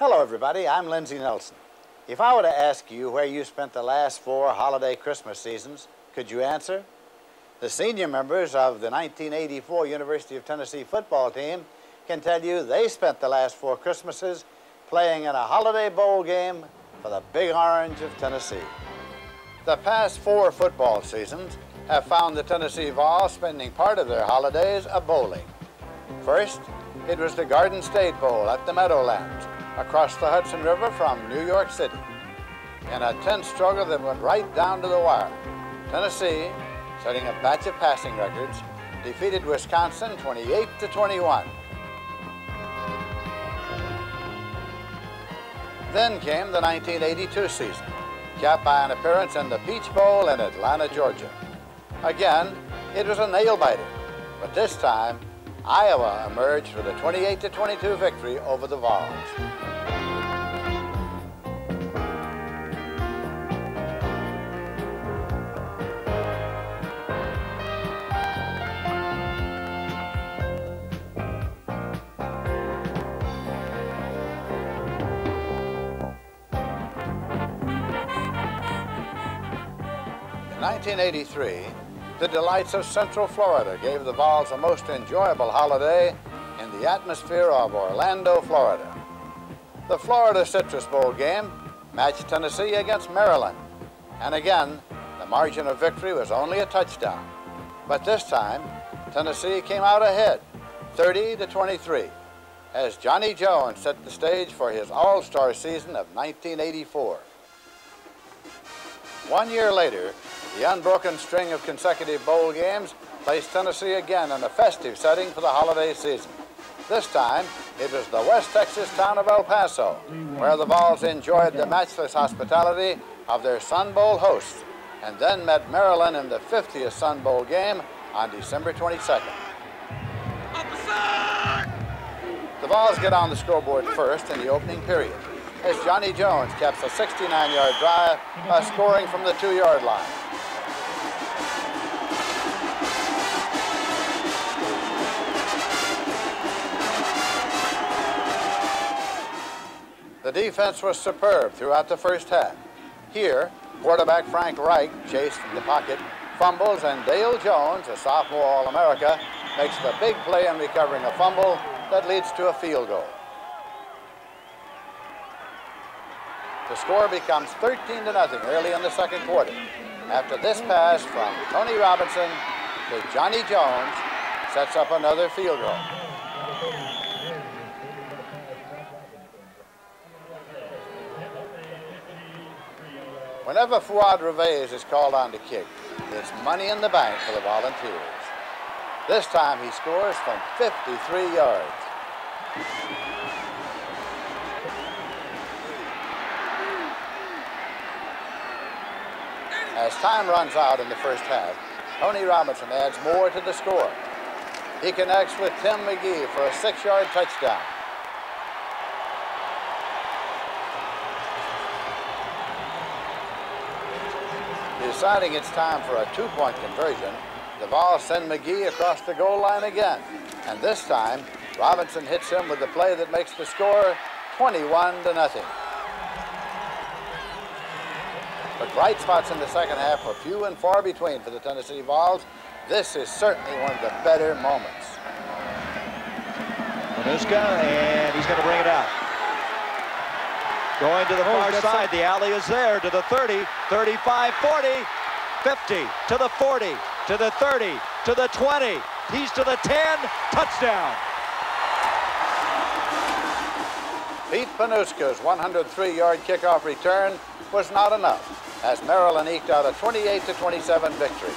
Hello, everybody. I'm Lindsey Nelson. If I were to ask you where you spent the last four holiday Christmas seasons, could you answer? The senior members of the 1984 University of Tennessee football team can tell you they spent the last four Christmases playing in a holiday bowl game for the Big Orange of Tennessee. The past four football seasons have found the Tennessee Vols spending part of their holidays a bowling. First, it was the Garden State Bowl at the Meadowlands, across the Hudson River from New York City. In a tense struggle that went right down to the wire, Tennessee, setting a batch of passing records, defeated Wisconsin 28 to 21. Then came the 1982 season, capped by an appearance in the Peach Bowl in Atlanta, Georgia. Again, it was a nail-biter, but this time, Iowa emerged with a 28 to 22 victory over the Vols. 1983, the delights of Central Florida gave the Vols a most enjoyable holiday in the atmosphere of Orlando, Florida. The Florida Citrus Bowl game matched Tennessee against Maryland, and again, the margin of victory was only a touchdown. But this time, Tennessee came out ahead, 30 to 23, as Johnnie Jones set the stage for his All-Star season of 1984. One year later, the unbroken string of consecutive bowl games placed Tennessee again in a festive setting for the holiday season. This time, it was the West Texas town of El Paso, where the Vols enjoyed the matchless hospitality of their Sun Bowl hosts, and then met Maryland in the 50th Sun Bowl game on December 22nd. The Vols get on the scoreboard first in the opening period, as Johnnie Jones caps a 69-yard drive by scoring from the two-yard line. The defense was superb throughout the first half. Here, quarterback Frank Reich chased from the pocket, fumbles, and Dale Jones, a sophomore All-America, makes the big play in recovering a fumble that leads to a field goal. The score becomes 13 to nothing early in the second quarter. After this pass from Tony Robinson to Johnnie Jones sets up another field goal. Whenever Fuad Reveiz is called on to kick, it's money in the bank for the Volunteers. This time he scores from 53 yards. As time runs out in the first half, Tony Robinson adds more to the score. He connects with Tim McGee for a six-yard touchdown. Deciding it's time for a two-point conversion, the Vols send McGee across the goal line again. And this time, Robinson hits him with the play that makes the score 21 to nothing. But bright spots in the second half were few and far between for the Tennessee Vols. This is certainly one of the better moments. Panuska, and he's going to bring it out. Going to the oh, far side. The alley is there to the 30, 35, 40, 50, to the 40, to the 30, to the 20. He's to the 10. Touchdown. Pete Panuska's 103-yard kickoff return was not enough as Maryland eked out a 28-27 victory.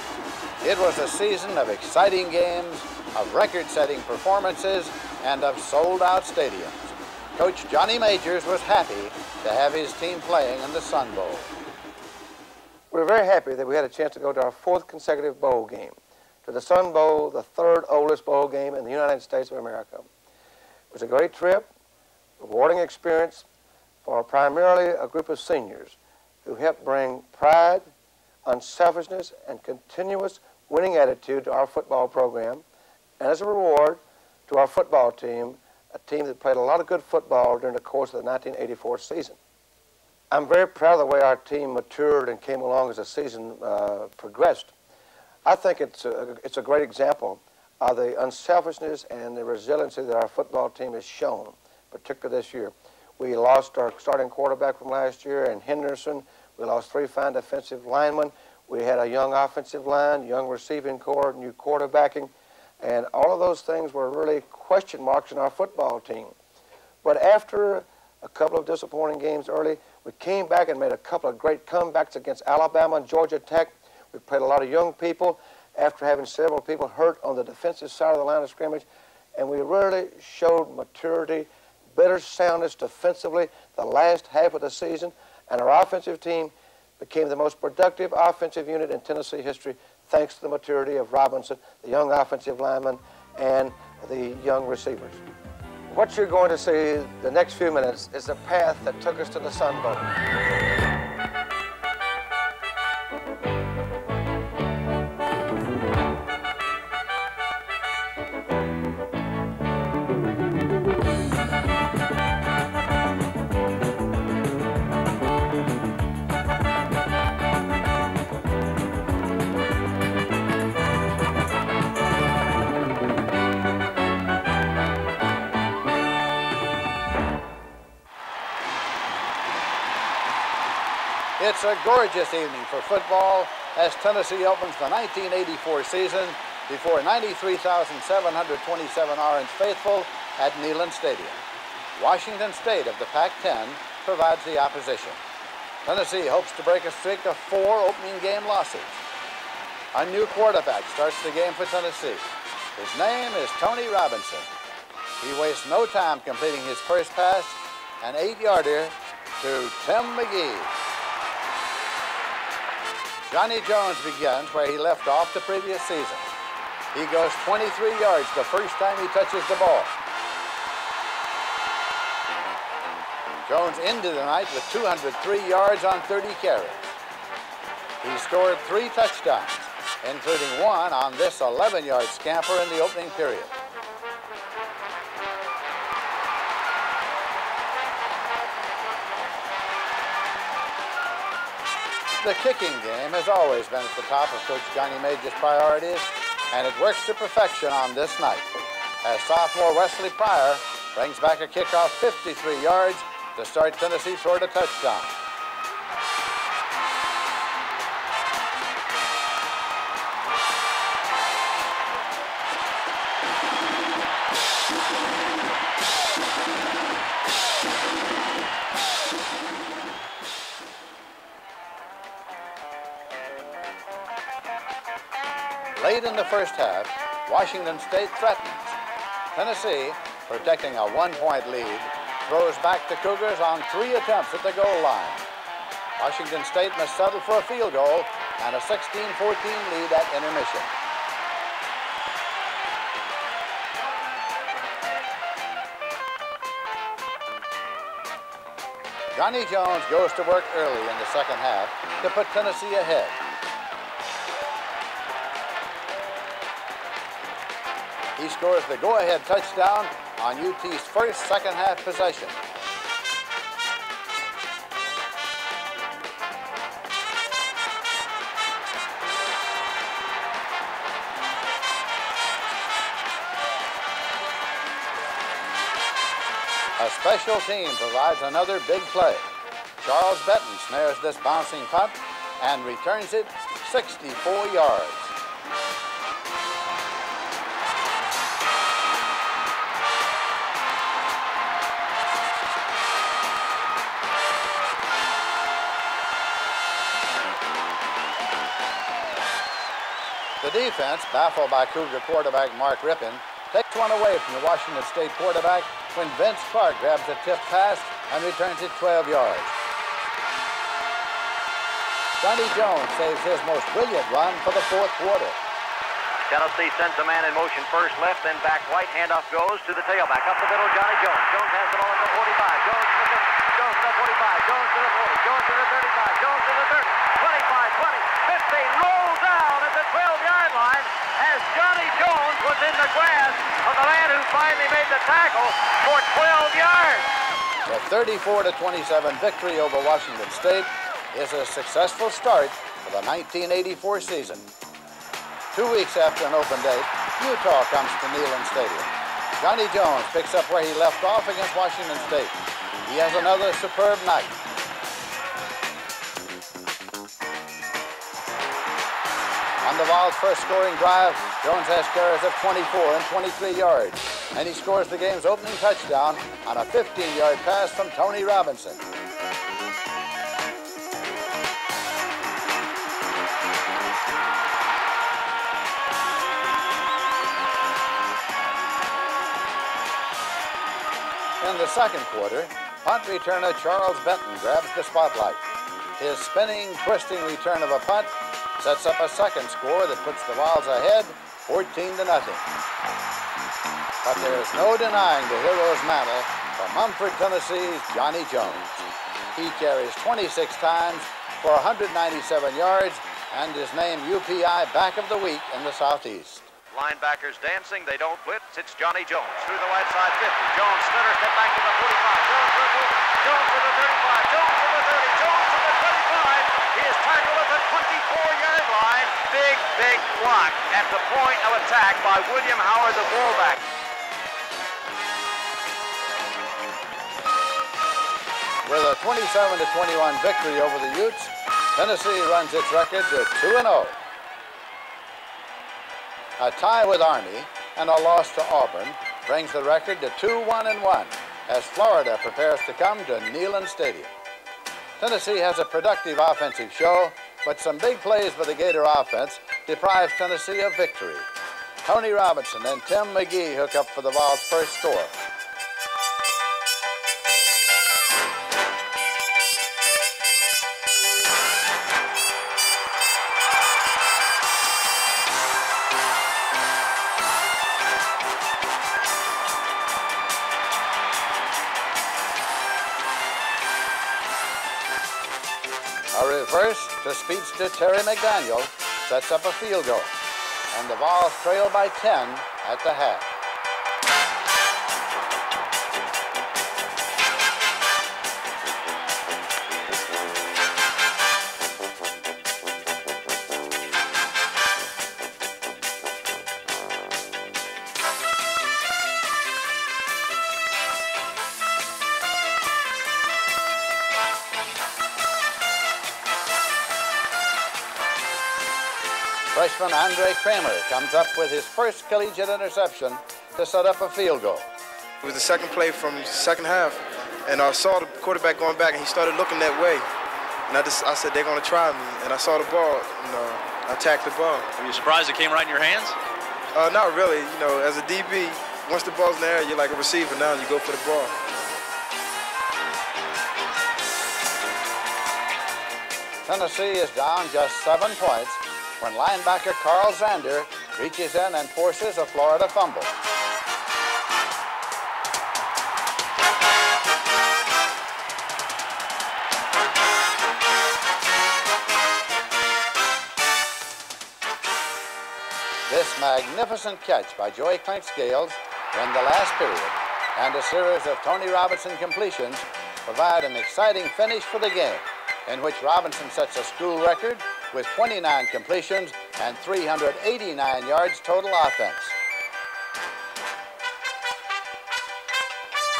It was a season of exciting games, of record-setting performances, and of sold-out stadiums. Coach Johnny Majors was happy to have his team playing in the Sun Bowl. We're very happy that we had a chance to go to our fourth consecutive bowl game, to the Sun Bowl, the third oldest bowl game in the United States of America. It was a great trip, rewarding experience for primarily a group of seniors who helped bring pride, unselfishness, and continuous winning attitude to our football program, and as a reward to our football team, a team that played a lot of good football during the course of the 1984 season. I'm very proud of the way our team matured and came along as the season uh, progressed. I think it's a, it's a great example of the unselfishness and the resiliency that our football team has shown, particularly this year. We lost our starting quarterback from last year, and Henderson. We lost three fine defensive linemen. We had a young offensive line, young receiving corps, new quarterbacking, and all of those things were really question marks in our football team. But after a couple of disappointing games early, we came back and made a couple of great comebacks against Alabama and Georgia Tech. We played a lot of young people after having several people hurt on the defensive side of the line of scrimmage, and we really showed maturity, better soundness defensively the last half of the season, and our offensive team became the most productive offensive unit in Tennessee history thanks to the maturity of Robinson, the young offensive lineman, and the young receivers. What you're going to see the next few minutes is the path that took us to the Sun Bowl. Gorgeous evening for football as Tennessee opens the 1984 season before 93,727 Orange faithful at Neyland Stadium. Washington State of the Pac-10 provides the opposition. Tennessee hopes to break a streak of four opening game losses. A new quarterback starts the game for Tennessee. His name is Tony Robinson. He wastes no time completing his first pass, an eight-yarder to Tim McGee. Johnnie Jones begins where he left off the previous season. He goes 23 yards the first time he touches the ball. Jones ended the night with 203 yards on 30 carries. He scored three touchdowns, including one on this 11-yard scamper in the opening period. The kicking game has always been at the top of Coach Johnny Major's priorities, and it works to perfection on this night. As sophomore Wesley Pryor brings back a kickoff 53 yards to start Tennessee toward a touchdown. In the first half, Washington State threatens. Tennessee, protecting a one-point lead, throws back the Cougars on three attempts at the goal line. Washington State must settle for a field goal and a 16-14 lead at intermission. Johnnie Jones goes to work early in the second half to put Tennessee ahead. Scores the go-ahead touchdown on UT's first second half possession. A special team provides another big play. Charles Benton snares this bouncing punt and returns it 64 yards. Defense, baffled by Cougar quarterback Mark Rypien, takes one away from the Washington State quarterback when Vince Clark grabs a tip pass and returns it 12 yards. Johnnie Jones saves his most brilliant run for the fourth quarter. Tennessee sends a man in motion first, left, then back right. Handoff goes to the tailback. Up the middle, Johnnie Jones. Jones has the ball at the 45. Jones to the 50. Jones to the 45. Jones to the 40. Jones to the 35. Jones to the 30. 25, 20, 50, rolled down at the 12-yard line as Johnnie Jones in the grasp of the man who finally made the tackle for 12 yards. The 34 to 27 victory over Washington State is a successful start for the 1984 season. Two weeks after an open date, Utah comes to Neyland Stadium. Johnnie Jones picks up where he left off against Washington State. He has another superb night. On the Vols' first scoring drive, Jones has carries of 24 and 23 yards, and he scores the game's opening touchdown on a 15-yard pass from Tony Robinson. In the second quarter, punt returner Charles Benton grabs the spotlight. His spinning, twisting return of a punt sets up a second score that puts the Vols ahead 14 to nothing. But there is no denying the hero's mantle from Munford, Tennessee's Johnnie Jones. He carries 26 times for 197 yards and is named UPI Back of the Week in the Southeast. Linebackers dancing. They don't blitz. It's Johnnie Jones through the right side 50. Jones stutter, step back to the 45. Jones. Jones to the 35. Jones to the 30. Jones to the 25. He is tackled at the 24-yard line. Big, big block at the point of attack by William Howard, the fullback. With a 27 to 21 victory over the Utes, Tennessee runs its record to 2 0. A tie with Army and a loss to Auburn brings the record to 2 1 and 1 as Florida prepares to come to Neyland Stadium. Tennessee has a productive offensive show, but some big plays by the Gator offense deprives Tennessee of victory. Tony Robinson and Tim McGee hook up for the Vols' first score. Reverse to speedster Terry McDaniel sets up a field goal, and the Vols trail by 10 at the half. Freshman Andre Creamer comes up with his first collegiate interception to set up a field goal. It was the second play from the second half, and I saw the quarterback going back, and he started looking that way. And I just, I said, they're going to try me. And I saw the ball, and uh, I attacked the ball. Were you surprised it came right in your hands? Uh, not really. You know, as a DB, once the ball's in the air, you're like a receiver now, and you go for the ball. Tennessee is down just seven points when linebacker Carl Zander reaches in and forces a Florida fumble. This magnificent catch by Joey Clinkscales in the last period and a series of Tony Robinson completions provide an exciting finish for the game in which Robinson sets a school record with 29 completions and 389 yards total offense.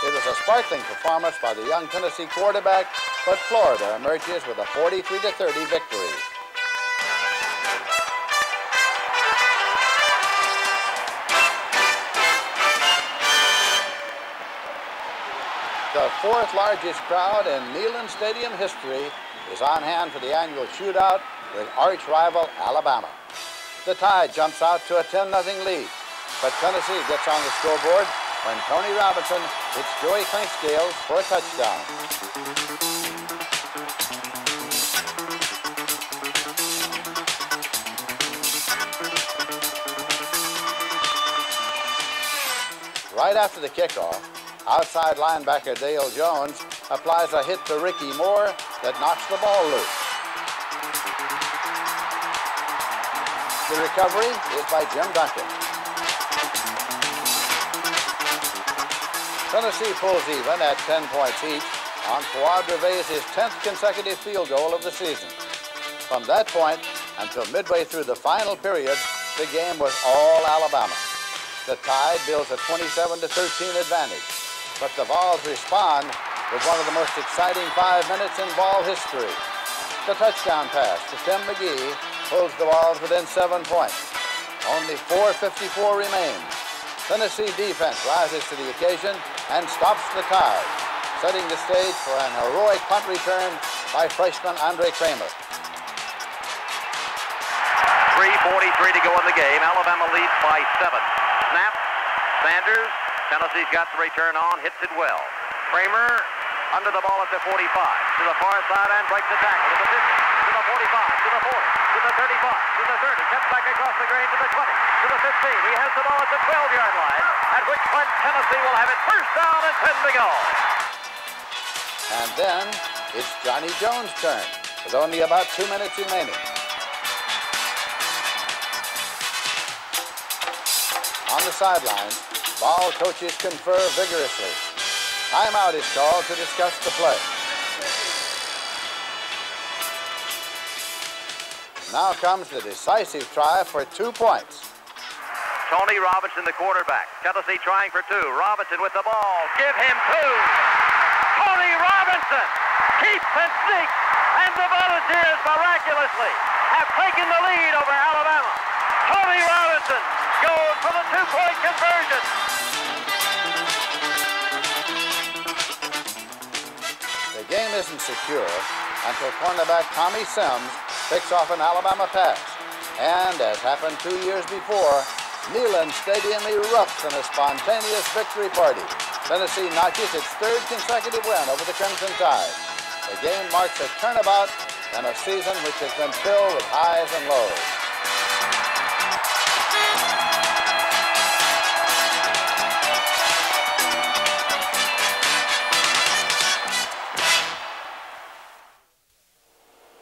It was a sparkling performance by the young Tennessee quarterback, but Florida emerges with a 43 30 victory. The fourth largest crowd in Neyland Stadium history is on hand for the annual shootout with arch rival Alabama. The Tide jumps out to a 10 0 lead, but Tennessee gets on the scoreboard when Tony Robinson hits Joey Clinkscales for a touchdown. Right after the kickoff, outside linebacker Dale Jones applies a hit to Ricky Moore that knocks the ball loose. The recovery is by Jim Duncan. Tennessee pulls even at 10 points each on Fuad Reveiz's 10th consecutive field goal of the season. From that point until midway through the final period, the game was all Alabama. The Tide builds a 27 to 13 advantage, but the Vols respond with one of the most exciting five minutes in ball history. The touchdown pass to Tim McGee holds the Vols within seven points. Only 4.54 remains. Tennessee defense rises to the occasion and stops the Tide, setting the stage for an heroic punt return by freshman Andre Creamer. 3.43 to go in the game. Alabama leads by seven. Snap. Sanders. Tennessee's got the return on. Hits it well. Creamer under the ball at the 45. To the far side and breaks the tackle. To the 50. To the 45. To the 40. To the 35. To the 30. Steps back across the green to the 20. To the 15. He has the ball at the 12-yard line. At which point Tennessee will have it first down and 10 to go. And then it's Johnnie Jones' turn with only about two minutes remaining. On the sidelines, ball coaches confer vigorously. Timeout is called to discuss the play. Now comes the decisive try for two points. Tony Robinson, the quarterback. Tennessee trying for two. Robinson with the ball. Give him two. Tony Robinson keeps and sneaks, and the Volunteers miraculously have taken the lead over Alabama. Tony Robinson goes for the two-point conversion. The game isn't secure until cornerback Tommy Sims picks off an Alabama pass. And as happened two years before, Neyland Stadium erupts in a spontaneous victory party. Tennessee notches its third consecutive win over the Crimson Tide. The game marks a turnabout in a season which has been filled with highs and lows.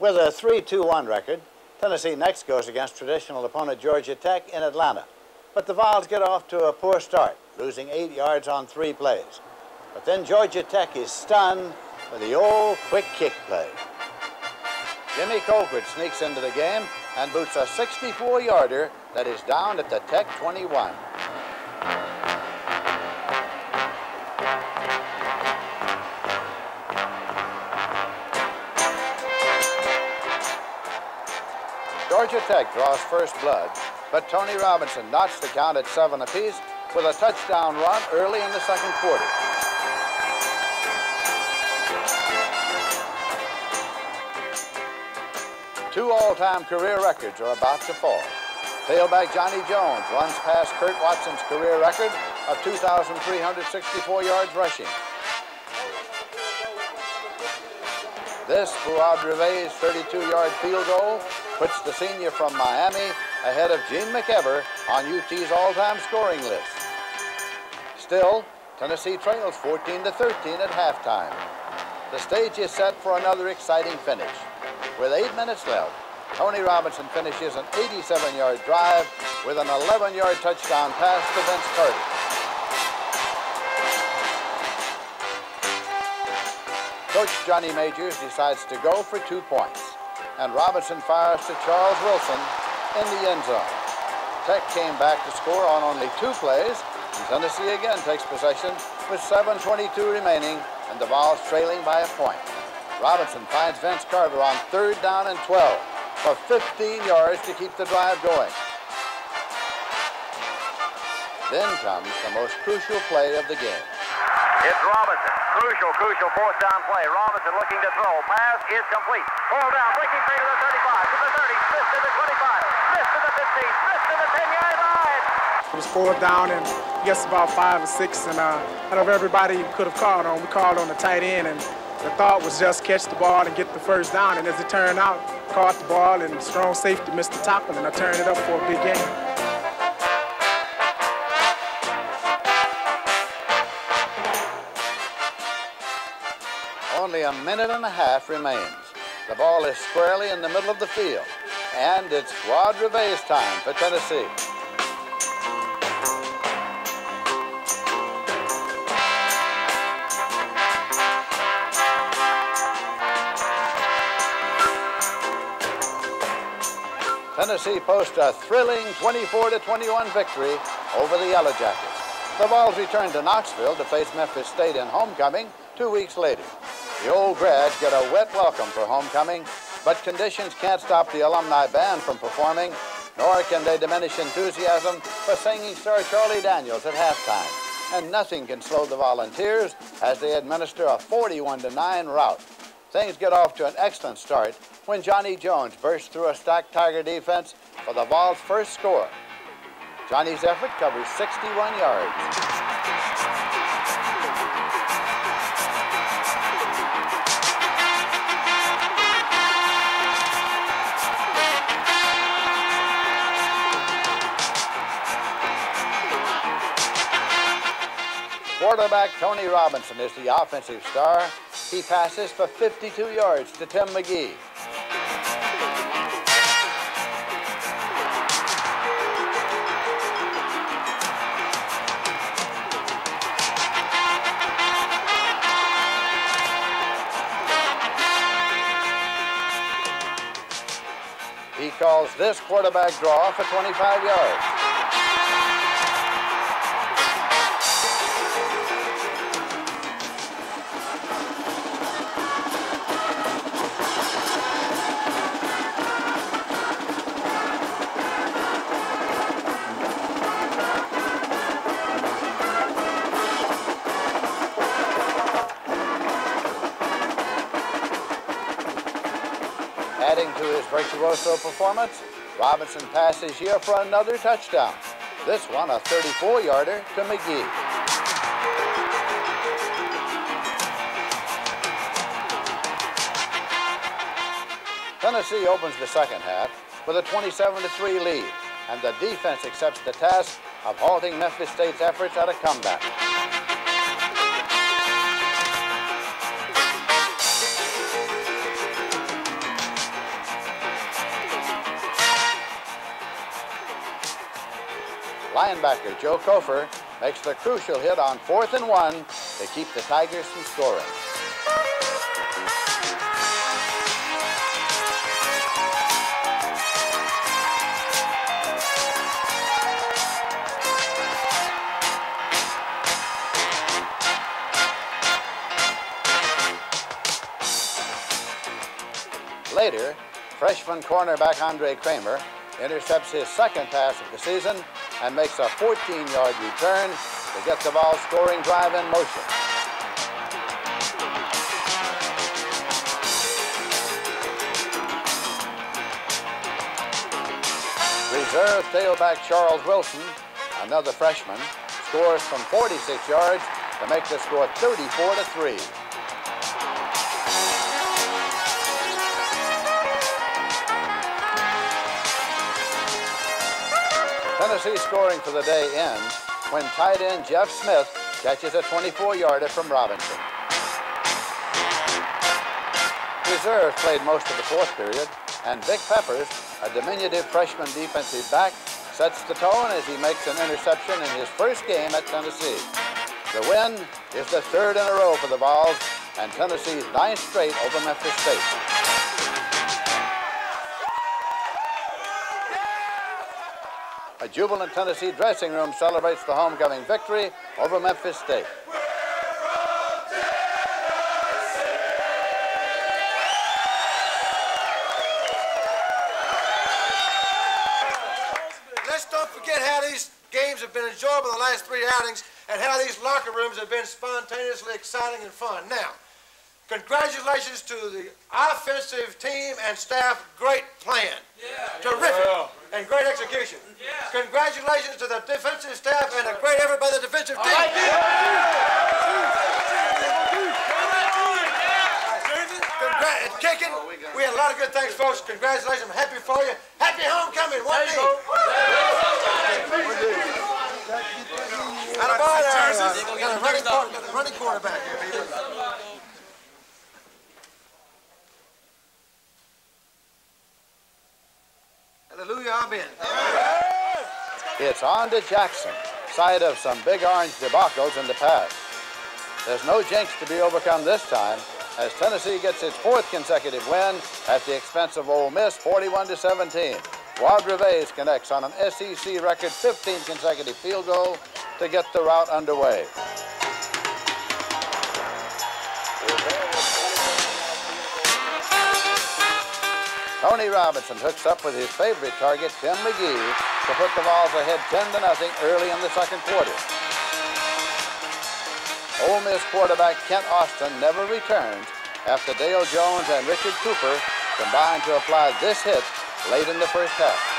With a 3-2-1 record, Tennessee next goes against traditional opponent Georgia Tech in Atlanta. But the Vols get off to a poor start, losing eight yards on three plays. But then Georgia Tech is stunned with the old quick kick play. Jimmy Colquitt sneaks into the game and boots a 64-yarder that is down at the Tech 21. Georgia Tech draws first blood, but Tony Robinson notched the count at seven apiece with a touchdown run early in the second quarter. Two all-time career records are about to fall. Tailback Johnnie Jones runs past Curt Watson's career record of 2,364 yards rushing. This Fuad Reveiz's 32-yard field goal puts the senior from Miami ahead of Gene McEver on UT's all-time scoring list. Still, Tennessee trails 14 to 13 at halftime. The stage is set for another exciting finish. With eight minutes left, Tony Robinson finishes an 87-yard drive with an 11-yard touchdown pass to Vince Carter. Coach Johnny Majors decides to go for two points, and Robinson fires to Charles Wilson in the end zone. Tech came back to score on only two plays, and Tennessee again takes possession with 7.22 remaining and the Vols trailing by a point. Robinson finds Vince Carter on third down and 12 for 15 yards to keep the drive going. Then comes the most crucial play of the game. It's Robinson. Crucial, crucial fourth down play. Robinson looking to throw. Pass is complete. Ball down, breaking free to the 35, to the 30, Smith to the 25, Smith to the 15, Smith to the 10-yard line. It was fourth down and I guess about five or six, and uh, out of everybody could have called on, we called on the tight end, and the thought was just catch the ball and get the first down. And as it turned out, caught the ball and strong safety missed the and I turned it up for a big game. A minute and a half remains. The ball is squarely in the middle of the field. And it's Fuad Reveiz's time for Tennessee. Tennessee posts a thrilling 24-21 victory over the Yellow Jackets. The Vols return to Knoxville to face Memphis State in homecoming two weeks later. The old grads get a wet welcome for homecoming, but conditions can't stop the alumni band from performing, nor can they diminish enthusiasm for singing Sir Charlie Daniels at halftime. And nothing can slow the Volunteers as they administer a 41-9 rout. Things get off to an excellent start when Johnnie Jones bursts through a stacked Tiger defense for the Vols' first score. Johnnie's effort covers 61 yards. Quarterback Tony Robinson is the offensive star. He passes for 52 yards to Tim McGee. He calls this quarterback draw for 25 yards. Adding to his virtuoso performance, Robinson passes here for another touchdown. This one a 34-yarder to McGee. Tennessee opens the second half with a 27-3 lead, and the defense accepts the task of halting Memphis State's efforts at a comeback. Linebacker Joe Kofer makes the crucial hit on fourth and one to keep the Tigers from scoring. Later, freshman cornerback Andre Creamer intercepts his second pass of the season and makes a 14-yard return to get the ball scoring drive in motion. Reserve tailback Charles Wilson, another freshman, scores from 46 yards to make the score 34 to 3. Tennessee scoring for the day ends when tight end Jeff Smith catches a 24-yarder from Robinson. Reserve played most of the fourth period, and Vic Peppers, a diminutive freshman defensive back, sets the tone as he makes an interception in his first game at Tennessee. The win is the third in a row for the Vols and Tennessee's ninth straight over Memphis State. A jubilant Tennessee dressing room celebrates the homecoming victory over Memphis State. Let's don't forget how these games have been enjoyable the last three outings and how these locker rooms have been spontaneously exciting and fun. Now, congratulations to the offensive team and staff. Great plan. Terrific. And great execution. Congratulations to the defensive staff and a great effort by the defensive team. Congra- and kicking. We had a lot of good things, folks. Congratulations. I'm happy for you. Happy homecoming. One day. There. Got a running, quarter- got a running quarterback here. Job in. It's on to Jackson, side of some big orange debacles in the past. There's no jinx to be overcome this time as Tennessee gets its fourth consecutive win at the expense of Ole Miss 41 to 17. Fuad Reveiz connects on an SEC record 15 consecutive field goal to get the rout underway. Tony Robinson hooks up with his favorite target, Tim McGee, to put the Vols ahead 10 to nothing early in the second quarter. Ole Miss quarterback Kent Austin never returns after Dale Jones and Richard Cooper combined to apply this hit late in the first half.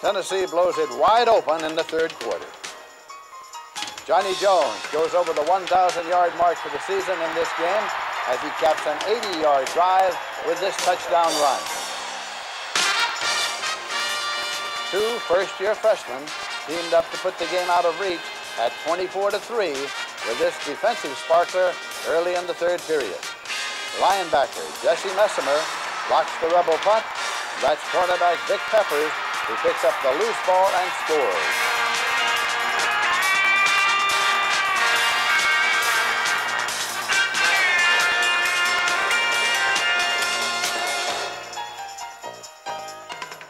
Tennessee blows it wide open in the third quarter. Johnnie Jones goes over the 1,000-yard mark for the season in this game as he caps an 80-yard drive with this touchdown run. Two first-year freshmen teamed up to put the game out of reach at 24 to 3 with this defensive sparkler early in the third period. Linebacker Jesse Messimer blocks the rebel punt. That's cornerback Vic Peppers who picks up the loose ball and scores.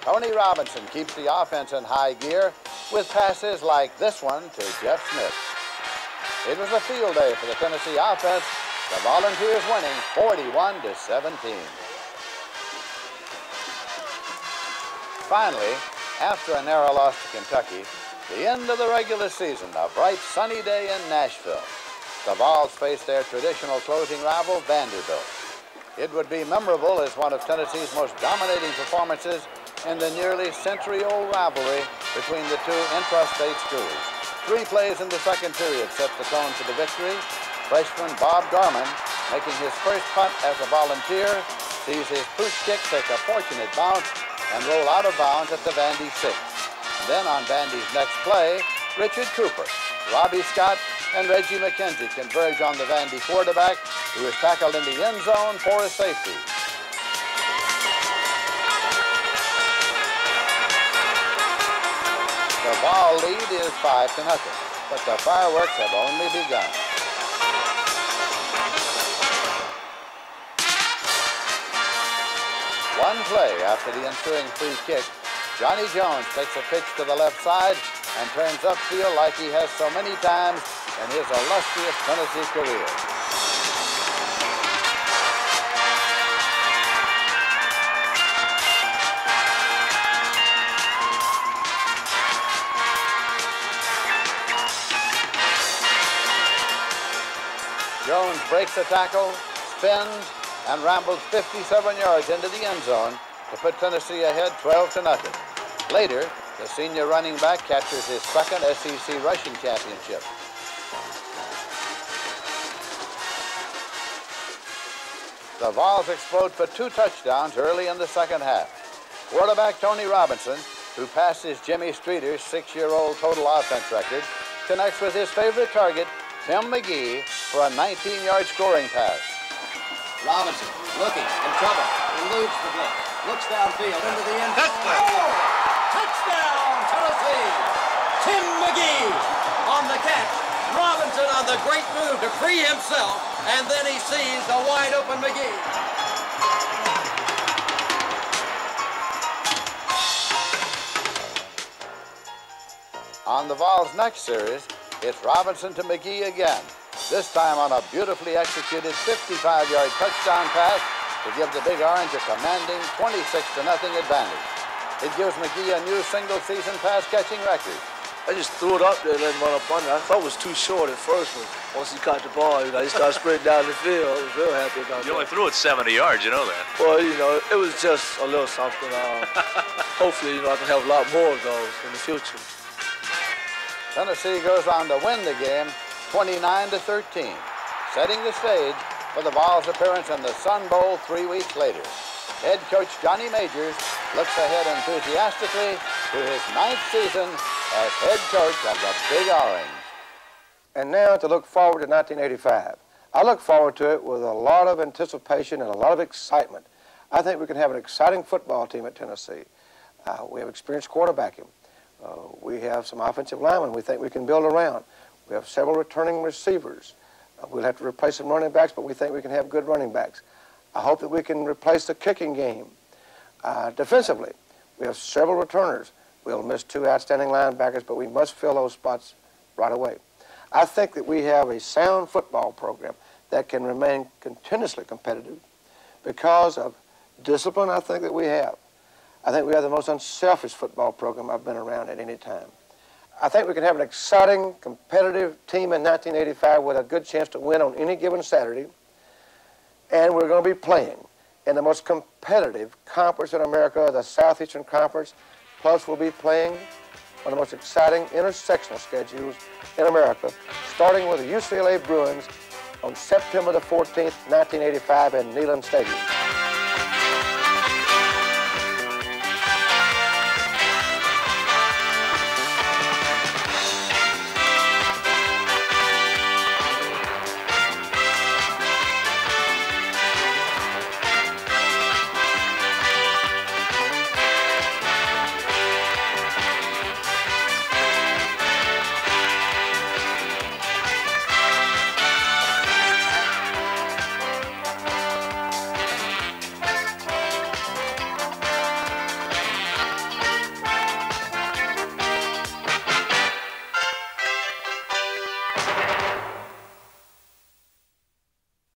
Tony Robinson keeps the offense in high gear with passes like this one to Jeff Smith. It was a field day for the Tennessee offense, the Volunteers winning 41 to 17. Finally, after a narrow loss to Kentucky, the end of the regular season, a bright sunny day in Nashville. The Vols face their traditional closing rival, Vanderbilt. It would be memorable as one of Tennessee's most dominating performances in the nearly century-old rivalry between the two intrastate schools. Three plays in the second period set the tone for the victory. Freshman Bob Garman, making his first punt as a volunteer, sees his pooch kick take a fortunate bounce and roll out of bounds at the Vandy 6. And then on Vandy's next play, Richard Cooper, Robbie Scott, and Reggie McKenzie converge on the Vandy quarterback, who is tackled in the end zone for a safety. The ball lead is 5 to nothing, but the fireworks have only begun. One play after the ensuing free kick, Johnnie Jones takes a pitch to the left side and turns upfield like he has so many times in his illustrious Tennessee career. Jones breaks the tackle, spins, and rambles 57 yards into the end zone to put Tennessee ahead 12 to nothing. Later, the senior running back captures his second SEC rushing championship. The Vols explode for two touchdowns early in the second half. Quarterback Tony Robinson, who passes Jimmy Streater's six-year-old total offense record, connects with his favorite target, Tim McGee, for a 19-yard scoring pass. Robinson looking in trouble. Eludes the blitz. Looks downfield into the end zone. Oh! Touchdown, Tennessee! Tim McGee on the catch. Robinson on the great move to free himself, and then he sees the wide open McGee. On the Vols' next series, it's Robinson to McGee again, this time on a beautifully executed 55-yard touchdown pass to give the Big Orange a commanding 26 to nothing advantage. It gives McGee a new single-season pass-catching record. I just threw it up there and let him run up under. I thought it was too short at first, but once he caught the ball, you know, he started sprinting down the field. I was real happy about You that. only threw it 70 yards, you know that. Well, you know, it was just a little something. Uh, hopefully, you know, I can have a lot more of those in the future. Tennessee goes on to win the game 29 to 13, setting the stage for the Vols' appearance in the Sun Bowl three weeks later. Head coach Johnny Majors looks ahead enthusiastically to his ninth season as head coach of the Big Orange. And now to look forward to 1985. I look forward to it with a lot of anticipation and a lot of excitement. I think we can have an exciting football team at Tennessee. Uh, we have experienced quarterbacking. Uh, we have some offensive linemen we think we can build around. We have several returning receivers. Uh, we'll have to replace some running backs, but we think we can have good running backs. I hope that we can replace the kicking game. Uh, defensively, we have several returners. We'll miss two outstanding linebackers, but we must fill those spots right away. I think that we have a sound football program that can remain continuously competitive because of discipline I think that we have. I think we have the most unselfish football program I've been around at any time. I think we can have an exciting, competitive team in 1985 with a good chance to win on any given Saturday. And we're going to be playing in the most competitive conference in America, the Southeastern Conference. Plus, we'll be playing of the most exciting intersectional schedules in America, starting with the UCLA Bruins on September the 14th, 1985 in Neyland Stadium.